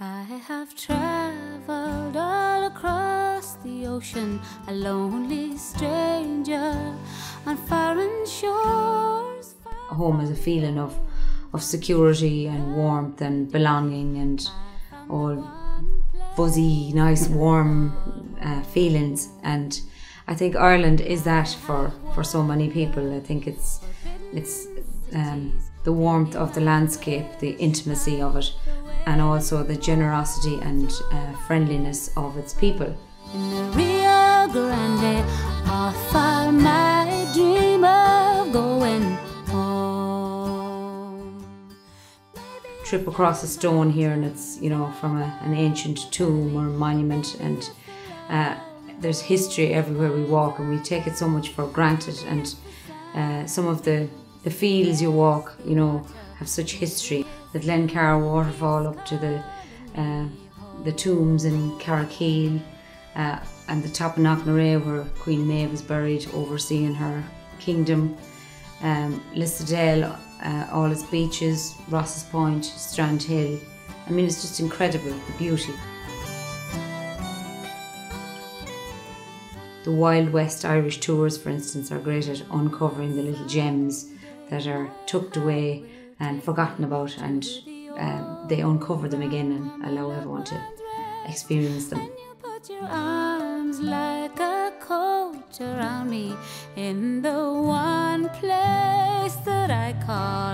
I have traveled all across the ocean, a lonely stranger on foreign shores. Home is a feeling of, of security and warmth and belonging and all fuzzy, nice, warm uh, feelings. And I think Ireland is that for, for so many people. I think it's it's um, the warmth of the landscape, the intimacy of it, and also the generosity and uh, friendliness of its people. In the Rio Grande, off I dream of going home. Trip across a stone here, and it's you know from a, an ancient tomb or monument, and uh, there's history everywhere we walk, and we take it so much for granted. And uh, some of the the fields you walk, you know, have such history. The Glencar waterfall up to the uh, the tombs in Carrowkeel uh, and the top of Knocknarea where Queen Maeve is buried overseeing her kingdom. Um, uh, all its beaches, Rosses Point, Strandhill. I mean, it's just incredible, the beauty. The Wild West Irish tours, for instance, are great at uncovering the little gems that are tucked away and forgotten about, and um, they uncover them again and allow everyone to experience them. Put your arms like a around me in the one place that I call.